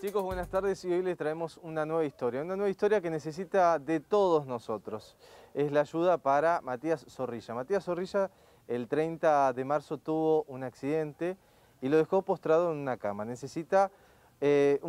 Chicos, buenas tardes y hoy les traemos una nueva historia, una nueva historia que necesita de todos nosotros. Es la ayuda para Matías Zorrilla. Matías Zorrilla el 30 de marzo tuvo un accidente y lo dejó postrado en una cama. Necesita eh,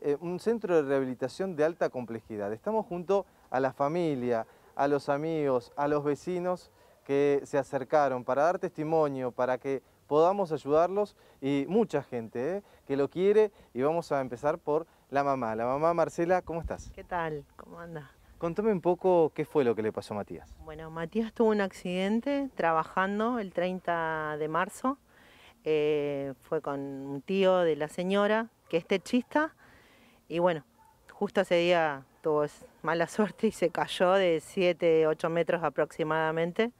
eh, un centro de rehabilitación de alta complejidad. Estamos junto a la familia, a los amigos, a los vecinos que se acercaron para dar testimonio, para que podamos ayudarlos y mucha gente ¿eh? que lo quiere y vamos a empezar por la mamá. La mamá Marcela, ¿cómo estás? ¿Qué tal? ¿Cómo anda? Contame un poco qué fue lo que le pasó a Matías. Bueno, Matías tuvo un accidente trabajando el 30 de marzo. Eh, fue con un tío de la señora que es techista y bueno, justo ese día tuvo mala suerte y se cayó de 7, 8 metros aproximadamente.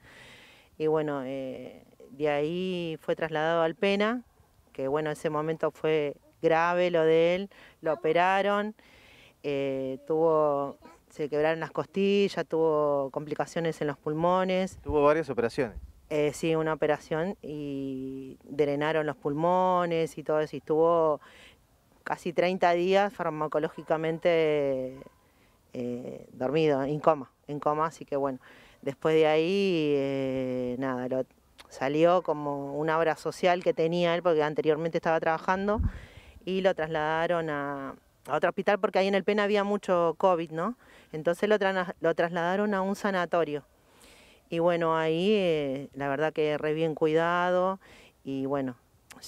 Y bueno, eh, de ahí fue trasladado al Pena, que bueno, ese momento fue grave lo de él, lo operaron, eh, tuvo, se quebraron las costillas, tuvo complicaciones en los pulmones. Tuvo varias operaciones. Eh, sí, una operación y drenaron los pulmones y todo eso, y estuvo casi 30 días farmacológicamente eh, dormido, en coma, en coma, así que bueno, después de ahí, nada, lo, salió como una obra social que tenía él, porque anteriormente estaba trabajando, y lo trasladaron a, otro hospital porque ahí en el PEN había mucho COVID, ¿no? Entonces lo, lo trasladaron a un sanatorio. Y bueno, ahí eh, la verdad que re bien cuidado y bueno,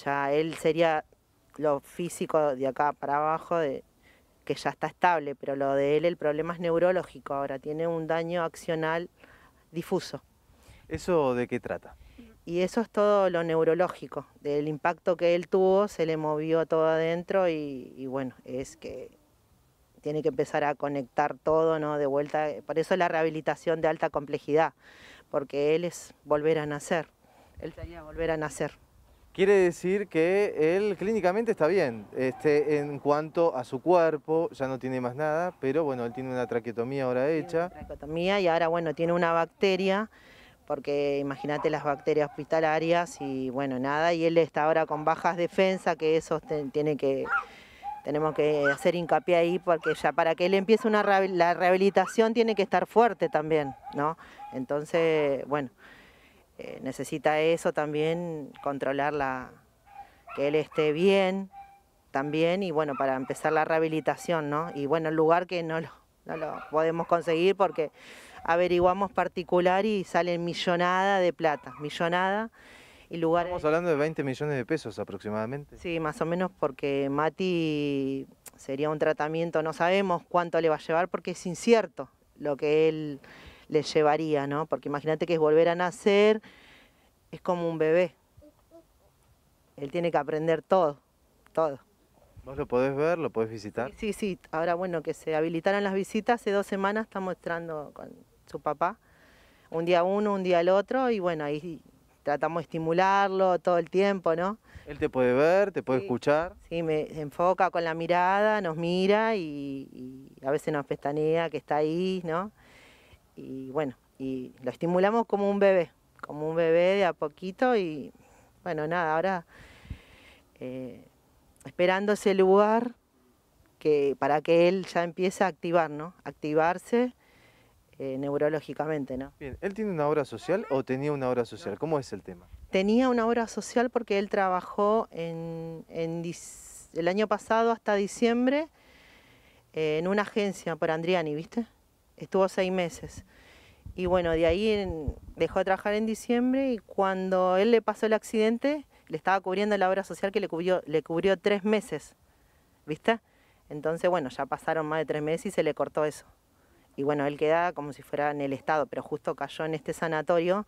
ya él sería lo físico de acá para abajo, de, que ya está estable, pero lo de él el problema es neurológico ahora, tiene un daño accional difuso. ¿Eso de qué trata? Y eso es todo lo neurológico, del impacto que él tuvo, se le movió todo adentro y, bueno, es que tiene que empezar a conectar todo, ¿no? De vuelta, por eso la rehabilitación de alta complejidad, porque él es volver a nacer, él sería volver a nacer. Quiere decir que él clínicamente está bien, este, en cuanto a su cuerpo, ya no tiene más nada, pero bueno, él tiene una traqueotomía ahora hecha. Traqueotomía y ahora bueno, tiene una bacteria porque imagínate las bacterias hospitalarias y bueno, nada, y él está ahora con bajas defensas, que eso tiene que, tenemos que hacer hincapié ahí, porque ya para que él empiece una la rehabilitación tiene que estar fuerte también, ¿no? Entonces, bueno, eh, necesita eso también, controlar la, que él esté bien también, y bueno, para empezar la rehabilitación, ¿no? Y bueno, el lugar que no lo, no lo podemos conseguir porque averiguamos particular y sale millonada de plata, millonada. Y lugar... Estamos hablando de 20 millones de pesos aproximadamente. Sí, más o menos porque Mati sería un tratamiento, no sabemos cuánto le va a llevar porque es incierto lo que él le llevaría, ¿no? Porque imagínate que es volver a nacer, es como un bebé. Él tiene que aprender todo, todo. ¿Vos lo podés ver, lo podés visitar? Sí, sí, ahora bueno, que se habilitaran las visitas, hace dos semanas estamos mostrando con su papá, un día uno, un día el otro, y bueno, ahí tratamos de estimularlo todo el tiempo, ¿no? Él te puede ver, te puede escuchar. Sí, me enfoca con la mirada, nos mira y, a veces nos pestanea que está ahí, ¿no? Y bueno, y lo estimulamos como un bebé, como un bebé de a poquito y bueno, nada, ahora... Eh, esperando ese lugar que, para que él ya empiece a activar, ¿no? Activarse eh, neurológicamente, ¿no? Bien, ¿él tiene una obra social o tenía una obra social? ¿Cómo es el tema? Tenía una obra social porque él trabajó en, el año pasado hasta diciembre eh, en una agencia por Andriani, ¿viste? Estuvo seis meses. Y bueno, de ahí dejó de trabajar en diciembre y cuando él le pasó el accidente, le estaba cubriendo la obra social que le cubrió, le cubrió tres meses, ¿viste? Entonces, bueno, ya pasaron más de tres meses y se le cortó eso. Y bueno, él queda como si fuera en el Estado, pero justo cayó en este sanatorio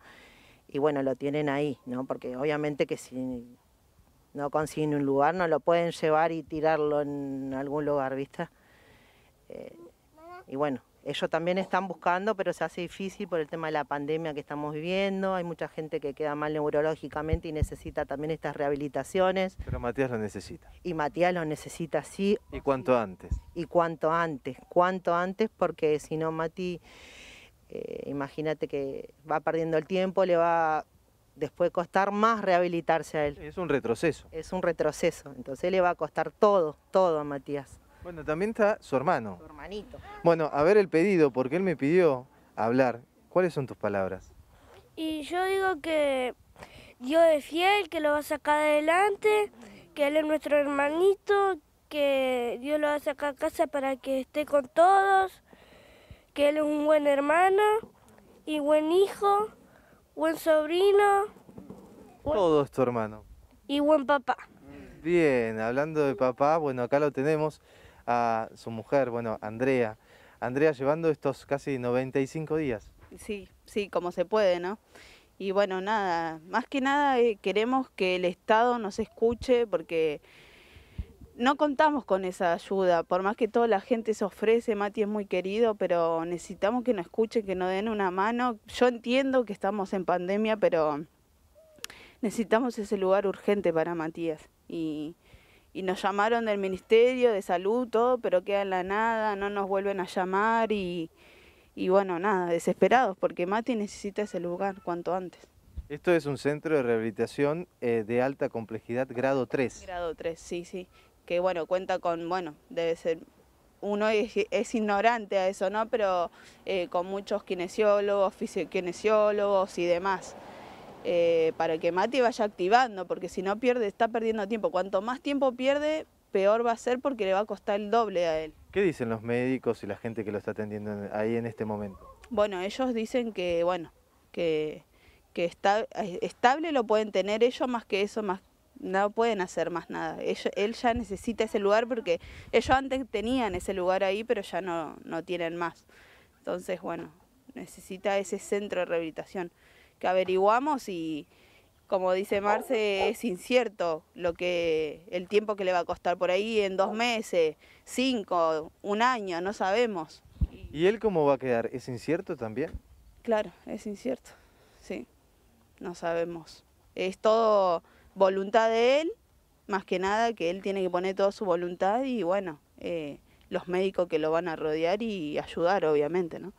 y bueno, lo tienen ahí, ¿no? Porque obviamente que si no consiguen un lugar, no lo pueden llevar y tirarlo en algún lugar, ¿viste? Eh, y bueno, ellos también están buscando, pero se hace difícil por el tema de la pandemia que estamos viviendo. Hay mucha gente que queda mal neurológicamente y necesita también estas rehabilitaciones. Pero Matías lo necesita. Y Matías lo necesita, sí. ¿Y cuánto antes? Y cuánto antes, cuánto antes, porque si no, Mati, eh, imagínate que va perdiendo el tiempo, le va después costar más rehabilitarse a él. Es un retroceso. Es un retroceso, entonces le va a costar todo, todo a Matías. Bueno, también está su hermano. Su hermanito. Bueno, a ver el pedido, porque él me pidió hablar. ¿Cuáles son tus palabras? Y yo digo que Dios es fiel, que lo va a sacar adelante, que Él es nuestro hermanito, que Dios lo va a sacar a casa para que esté con todos, que Él es un buen hermano y buen hijo, buen sobrino Todo es tu hermano. y buen papá. Bien, hablando de papá, bueno, acá lo tenemos a su mujer, bueno, Andrea. Andrea llevando estos casi 95 días. Sí, sí, como se puede, ¿no? Y bueno, nada, más que nada eh, queremos que el Estado nos escuche porque no contamos con esa ayuda, por más que toda la gente se ofrece, Mati es muy querido, pero necesitamos que nos escuchen, que nos den una mano. Yo entiendo que estamos en pandemia, pero necesitamos ese lugar urgente para Matías. Y, y nos llamaron del Ministerio de Salud, todo, pero queda en la nada, no nos vuelven a llamar y, y bueno, nada, desesperados, porque Mati necesita ese lugar cuanto antes. Esto es un centro de rehabilitación eh, de alta complejidad grado 3. Grado 3, sí, sí. Que bueno, cuenta con, bueno, debe ser, uno es, es ignorante a eso, ¿no? Pero eh, con muchos kinesiólogos, fisiokinesiólogos y demás. Eh, para que Mati vaya activando, porque si no pierde, está perdiendo tiempo. Cuanto más tiempo pierde, peor va a ser porque le va a costar el doble a él. ¿Qué dicen los médicos y la gente que lo está atendiendo en- ahí en este momento? Bueno, ellos dicen que, bueno, que, que está, estable lo pueden tener ellos, más que eso, más no pueden hacer más nada. Ellos- él ya necesita ese lugar porque ellos antes tenían ese lugar ahí, pero ya no, no tienen más. Entonces, bueno, necesita ese centro de rehabilitación que averiguamos y, como dice Marce, es incierto lo que el tiempo que le va a costar por ahí en dos meses, cinco, un año, no sabemos. ¿Y él cómo va a quedar? ¿Es incierto también? Claro, es incierto. Sí, no sabemos. Es todo voluntad de él, más que nada que él tiene que poner toda su voluntad y bueno, eh, los médicos que lo van a rodear y ayudar, obviamente, ¿no?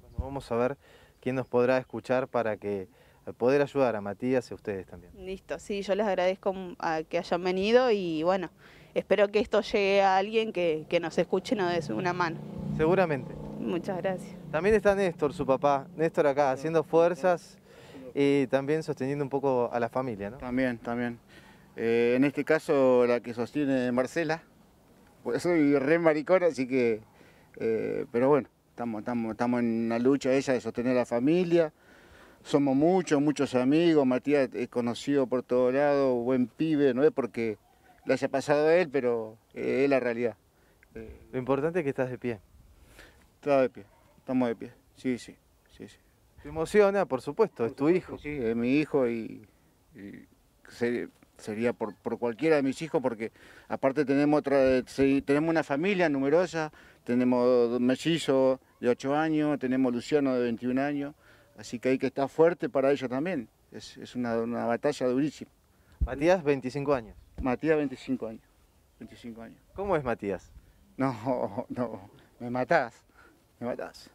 Bueno, vamos a ver quién nos podrá escuchar para que eh, poder ayudar a Matías y a ustedes también. Listo, sí, yo les agradezco a que hayan venido y bueno, espero que esto llegue a alguien que, que nos escuche y nos dé una mano. Seguramente. Muchas gracias. También está Néstor, su papá. Néstor acá, haciendo fuerzas y también sosteniendo un poco a la familia, ¿no? También, también. Eh, en este caso la que sostiene Marcela, pues soy re maricón, así que, eh, pero bueno, estamos, estamos, estamos en la lucha ella de sostener a la familia. Somos muchos, muchos amigos. Matías es conocido por todos lados, buen pibe, no es porque le haya pasado a él, pero eh, es la realidad. Eh, Lo importante es que estás de pie. está de pie, estamos de pie. Sí, sí, sí, sí. Te emociona, por supuesto, es tu hijo. Sí, es mi hijo y, y se- sería por, por cualquiera de mis hijos porque aparte tenemos otra, sí, tenemos una familia numerosa, tenemos dos mellizos de 8 años, tenemos Luciano de 21 años, así que hay que estar fuerte para ellos también. Es, es una, una batalla durísima. Matías, 25 años. Matías 25 años. 25 años. ¿Cómo es Matías? No, no, me matás, me matás.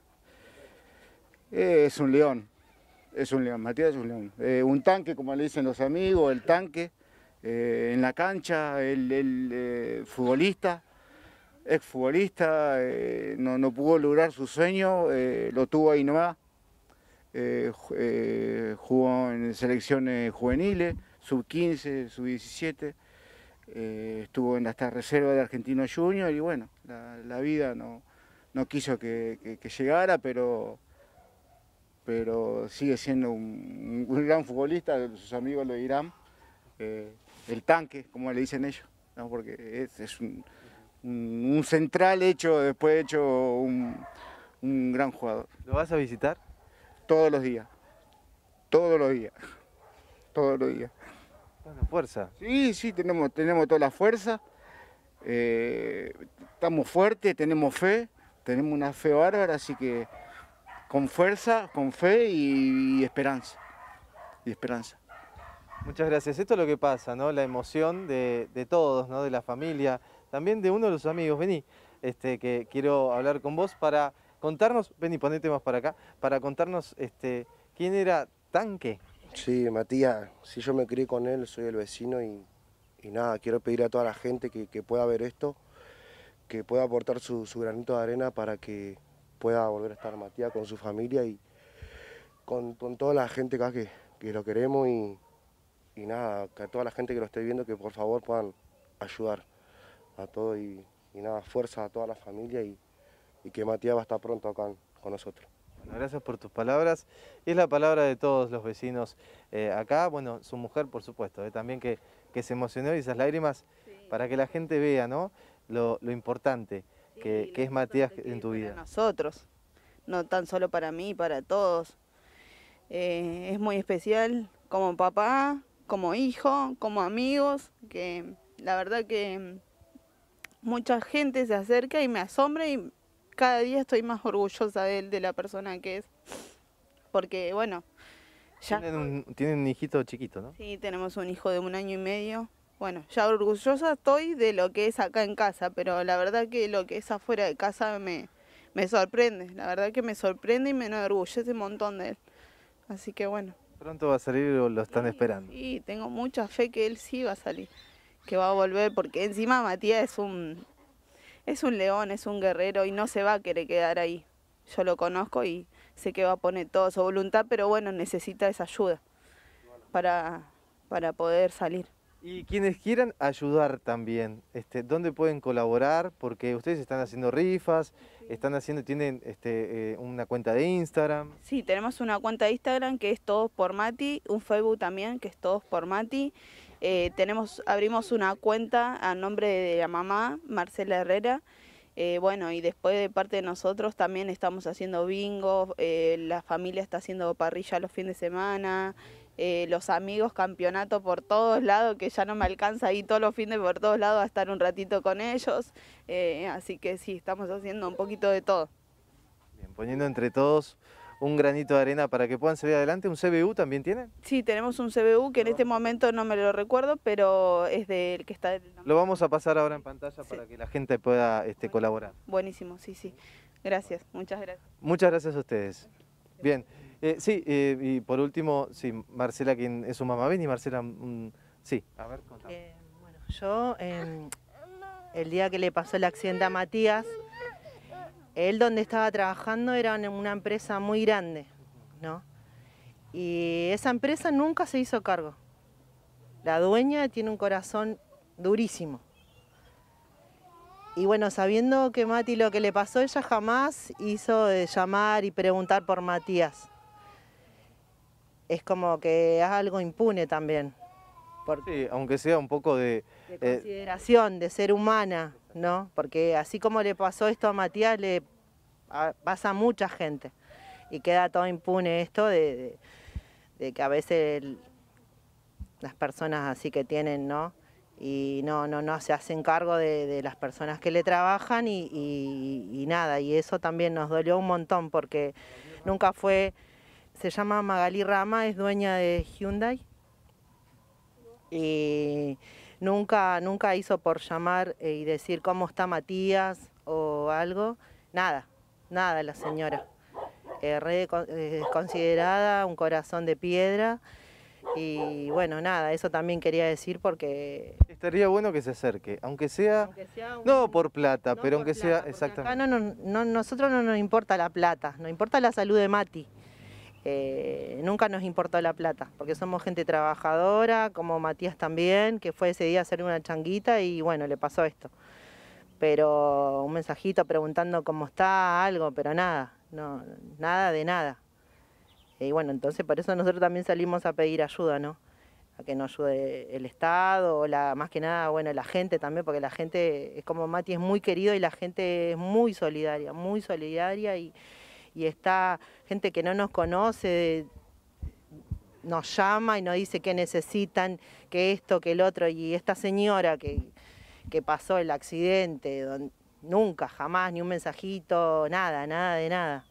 Eh, Es un león, es un león, Matías es un león. Eh, un tanque, como le dicen los amigos, el tanque, eh, en la cancha, el, el, eh, futbolista, exfutbolista, eh, no, no pudo lograr su sueño, eh, lo tuvo ahí nomás. Ju- jugó en selecciones juveniles, sub-15, sub-17. Eh, estuvo en esta reserva de Argentino Junior y bueno, la, vida no, no quiso que, que- que llegara, pero, pero sigue siendo un, un gran futbolista, sus amigos lo dirán, eh, el tanque, como le dicen ellos, ¿no? porque es, es un, un- un central hecho, después hecho un, un gran jugador, ¿Lo vas a visitar? todos los días, todos los días, todos los días. Bueno, fuerza. Sí, sí, tenemos, tenemos toda la fuerza, eh, estamos fuertes, tenemos fe, tenemos una fe bárbara, así que con fuerza, con fe y, y esperanza. Y esperanza. Muchas gracias. Esto es lo que pasa, ¿no? La emoción de, todos, ¿no? De la familia, también de uno de los amigos. Vení, este, que quiero hablar con vos para contarnos, vení, ponete más para acá, para contarnos este, quién era Tanque. Sí, Matías, si yo me crié con él, soy el vecino y, nada, quiero pedir a toda la gente que, pueda ver esto, que pueda aportar su, granito de arena para que pueda volver a estar Matías con su familia y con, toda la gente acá que lo queremos y, y nada, que a toda la gente que lo esté viendo que por favor puedan ayudar a todo y, nada, fuerza a toda la familia y, que Matías va a estar pronto acá con nosotros. gracias por tus palabras. Y es la palabra de todos los vecinos eh, acá, bueno, su mujer por supuesto, eh, también que, se emocionó y esas lágrimas para que la gente vea ¿no? lo, importante que, es Matías en tu vida. nosotros, no tan solo para mí, para todos. Eh, es muy especial como papá, como hijo, como amigos, que la verdad que mucha gente se acerca y me asombra y cada día estoy más orgullosa de él, de la persona que es. Porque bueno, ya... Tienen un, tienen un hijito chiquito, ¿no? Sí, tenemos un hijo de un año y medio. Bueno, ya orgullosa estoy de lo que es acá en casa, pero la verdad que lo que es afuera de casa me, me sorprende. La verdad que me sorprende y me enorgullece un montón de él. Así que bueno. Pronto va a salir o lo están esperando. Sí, tengo mucha fe que él sí va a salir, que va a volver, porque encima Matías es un, es un león, es un guerrero y no se va a querer quedar ahí. Yo lo conozco y sé que va a poner toda su voluntad, pero bueno, necesita esa ayuda para, para poder salir. Y quienes quieran ayudar también, este, ¿dónde pueden colaborar? Porque ustedes están haciendo rifas, están haciendo, tienen este, eh, una cuenta de Instagram. Sí, tenemos una cuenta de Instagram que es Todos por Mati, un Facebook también que es Todos por Mati. Eh, tenemos, abrimos una cuenta a nombre de la mamá, Marcela Herrera. Eh, bueno, y después de parte de nosotros también estamos haciendo bingo, la familia está haciendo parrilla los fines de semana, eh, los amigos, campeonato por todos lados, que ya no me alcanza ahí todos los fines por todos lados a estar un ratito con ellos. Eh, así que sí, estamos haciendo un poquito de todo. Bien, poniendo entre todos un granito de arena para que puedan salir adelante. ¿Un CBU también tienen? Sí, tenemos un CBU que en este momento no me lo recuerdo, pero es del que está... Lo vamos a pasar ahora en pantalla para que la gente pueda este, colaborar. Buenísimo, sí, sí. Gracias, muchas gracias. Muchas gracias a ustedes. Bien. Eh, sí, eh, y por último, sí, Marcela, quien es su mamá. Ven y Marcela, mm, sí, a ver, eh, bueno, yo, em, el día que le pasó el accidente a Matías, él donde estaba trabajando era en una empresa muy grande, ¿no? Y esa empresa nunca se hizo cargo. La dueña tiene un corazón durísimo. Y bueno, sabiendo que Mati lo que le pasó, ella jamás hizo llamar y preguntar por Matías es como que es algo impune también. sí, aunque sea un poco de... De eh, consideración, de ser humana, ¿no? Porque así como le pasó esto a Matías, le pasa a mucha gente. Y queda todo impune esto de, que a veces las personas así que tienen, ¿no? Y no, no, no se hacen cargo de, las personas que le trabajan y nada, y eso también nos dolió un montón porque nunca fue se llama Magali Rama, es dueña de Hyundai. Y nunca, nunca hizo por llamar eh, y decir cómo está Matías o algo. Nada, nada la señora. Eh, considerada un corazón de piedra. Y bueno, nada, eso también quería decir porque... Estaría bueno que se acerque, aunque sea... no por plata, pero aunque sea exactamente... Acá no, no, nosotros no nos importa la plata, nos importa la salud de Mati. Eh, nunca nos importó la plata, porque somos gente trabajadora, como Matías también, que fue ese día a hacer una changuita y bueno, le pasó esto. Pero un mensajito preguntando cómo está, algo, pero nada, no, nada de nada. Y bueno, entonces por eso nosotros también salimos a pedir ayuda, ¿no? A que nos ayude el Estado, o la, más que nada, bueno, la gente también, porque la gente, es como Mati, es muy querido y la gente es muy solidaria, muy solidaria y, y está gente que no nos conoce, nos llama y nos dice que necesitan, que esto, que el otro, y esta señora que, pasó el accidente, nunca, jamás, ni un mensajito, nada, nada de nada.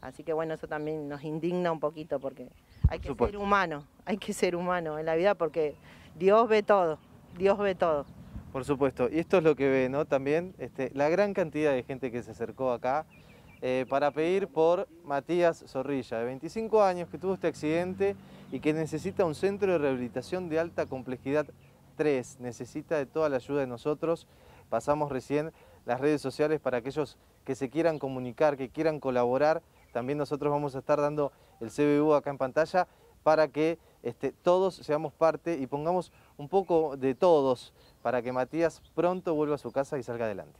Así que bueno, eso también nos indigna un poquito porque hay que ser humano, hay que ser humano en la vida porque Dios ve todo, Dios ve todo. Por supuesto, y esto es lo que ve, ¿no? También este, la gran cantidad de gente que se acercó acá, eh, para pedir por Matías Zorrilla, de 25 años, que tuvo este accidente y que necesita un centro de rehabilitación de alta complejidad 3, necesita de toda la ayuda de nosotros. Pasamos recién las redes sociales para aquellos que se quieran comunicar, que quieran colaborar. También nosotros vamos a estar dando el CBU acá en pantalla para que este, todos seamos parte y pongamos un poco de todos para que Matías pronto vuelva a su casa y salga adelante.